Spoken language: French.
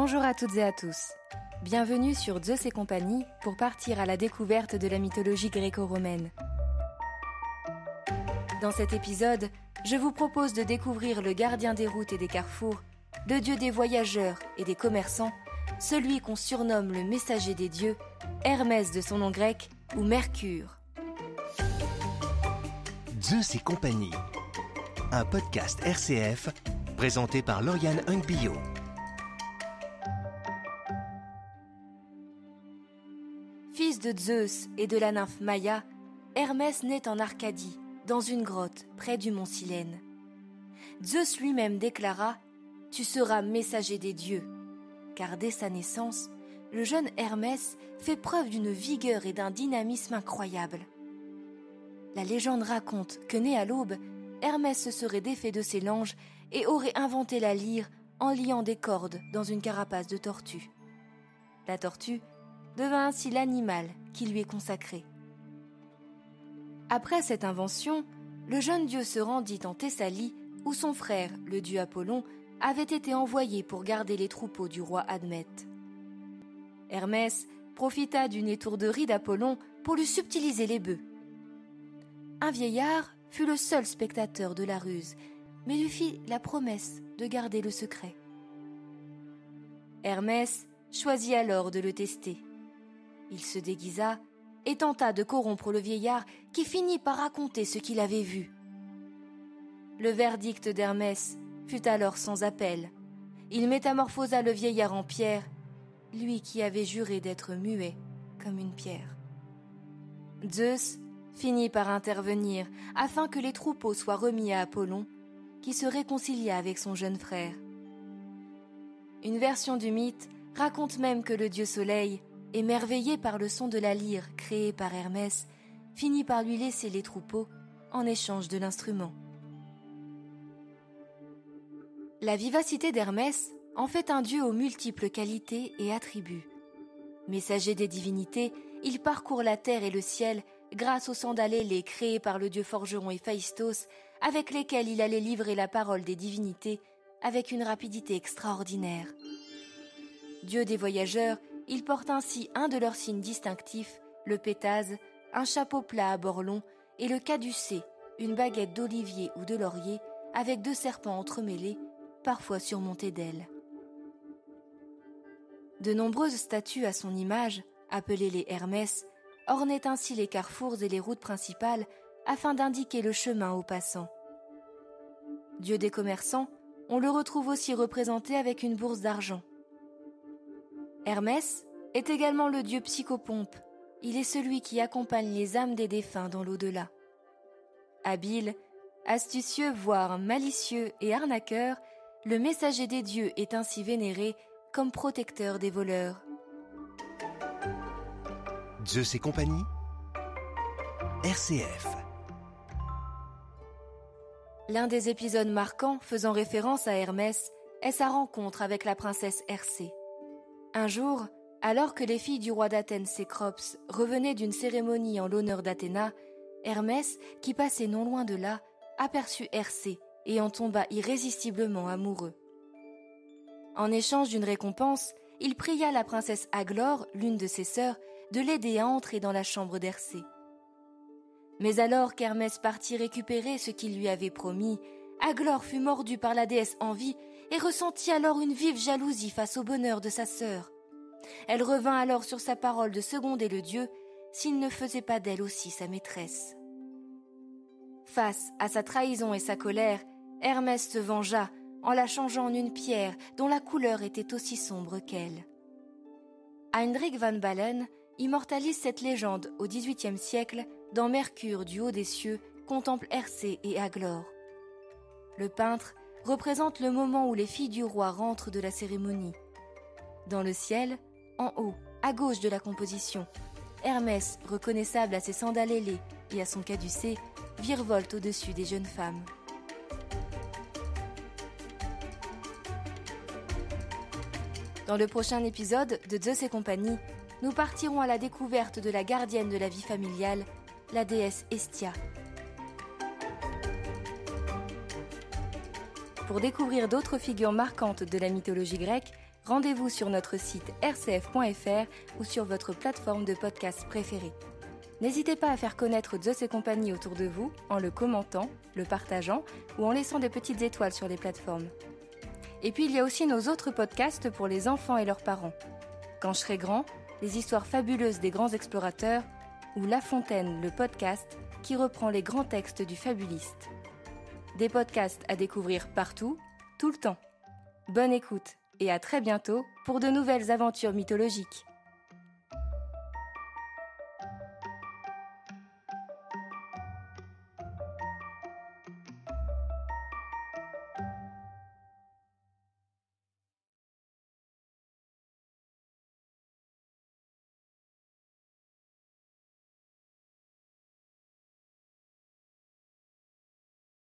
Bonjour à toutes et à tous. Bienvenue sur Zeus et compagnie pour partir à la découverte de la mythologie gréco-romaine. Dans cet épisode, je vous propose de découvrir le gardien des routes et des carrefours, le dieu des voyageurs et des commerçants, celui qu'on surnomme le messager des dieux, Hermès de son nom grec ou Mercure. Zeus et compagnie, un podcast RCF présenté par Lauriane. De Zeus et de la nymphe Maïa, Hermès naît en Arcadie, dans une grotte près du mont Silène. Zeus lui-même déclara Tu seras messager des dieux. Car dès sa naissance, le jeune Hermès fait preuve d'une vigueur et d'un dynamisme incroyables. La légende raconte que né à l'aube, Hermès se serait défait de ses langes et aurait inventé la lyre en liant des cordes dans une carapace de tortue. La tortue devint ainsi l'animal qui lui est consacré. Après cette invention, le jeune dieu se rendit en Thessalie où son frère, le dieu Apollon, avait été envoyé pour garder les troupeaux du roi Admète. Hermès profita d'une étourderie d'Apollon pour lui subtiliser les bœufs. Un vieillard fut le seul spectateur de la ruse, mais lui fit la promesse de garder le secret. Hermès choisit alors de le tester. Il se déguisa et tenta de corrompre le vieillard qui finit par raconter ce qu'il avait vu. Le verdict d'Hermès fut alors sans appel. Il métamorphosa le vieillard en pierre, lui qui avait juré d'être muet comme une pierre. Zeus finit par intervenir afin que les troupeaux soient remis à Apollon, qui se réconcilia avec son jeune frère. Une version du mythe raconte même que le dieu Soleil, émerveillé par le son de la lyre créée par Hermès, finit par lui laisser les troupeaux en échange de l'instrument. La vivacité d'Hermès en fait un dieu aux multiples qualités et attributs. Messager des divinités, il parcourt la terre et le ciel grâce aux sandales créés par le dieu forgeron Héphaïstos, avec lesquels il allait livrer la parole des divinités avec une rapidité extraordinaire. Dieu des voyageurs, il porte ainsi un de leurs signes distinctifs, le pétase, un chapeau plat à bord long, et le caducé, une baguette d'olivier ou de laurier, avec deux serpents entremêlés, parfois surmontés d'ailes. De nombreuses statues à son image, appelées les Hermès, ornaient ainsi les carrefours et les routes principales afin d'indiquer le chemin aux passants. Dieu des commerçants, on le retrouve aussi représenté avec une bourse d'argent. Hermès est également le dieu psychopompe. Il est celui qui accompagne les âmes des défunts dans l'au-delà. Habile, astucieux, voire malicieux et arnaqueur, le messager des dieux est ainsi vénéré comme protecteur des voleurs. Zeus et compagnie RCF L'un des épisodes marquants faisant référence à Hermès est sa rencontre avec la princesse Hercé. Un jour, alors que les filles du roi d'Athènes Cécrops revenaient d'une cérémonie en l'honneur d'Athéna, Hermès, qui passait non loin de là, aperçut Hercé et en tomba irrésistiblement amoureux. En échange d'une récompense, il pria la princesse Aglore, l'une de ses sœurs, de l'aider à entrer dans la chambre d'Hercé. Mais alors qu'Hermès partit récupérer ce qu'il lui avait promis, Aglore fut mordue par la déesse Envie et ressentit alors une vive jalousie face au bonheur de sa sœur. Elle revint alors sur sa parole de seconder le dieu s'il ne faisait pas d'elle aussi sa maîtresse. Face à sa trahison et sa colère, Hermès se vengea en la changeant en une pierre dont la couleur était aussi sombre qu'elle. Heinrich van Balen immortalise cette légende au XVIIIe siècle dans Mercure du haut des cieux contemple Hercé et Aglore. Le peintre représente le moment où les filles du roi rentrent de la cérémonie. Dans le ciel, en haut, à gauche de la composition, Hermès, reconnaissable à ses sandales ailées et à son caducée, virevolte au-dessus des jeunes femmes. Dans le prochain épisode de Zeus et compagnie, nous partirons à la découverte de la gardienne de la vie familiale, la déesse Estia. Pour découvrir d'autres figures marquantes de la mythologie grecque, rendez-vous sur notre site rcf.fr ou sur votre plateforme de podcast préférée. N'hésitez pas à faire connaître Zeus et compagnie autour de vous en le commentant, le partageant ou en laissant des petites étoiles sur les plateformes. Et puis il y a aussi nos autres podcasts pour les enfants et leurs parents. Quand je serai grand, les histoires fabuleuses des grands explorateurs ou La Fontaine, le podcast qui reprend les grands textes du fabuliste. Des podcasts à découvrir partout, tout le temps. Bonne écoute et à très bientôt pour de nouvelles aventures mythologiques.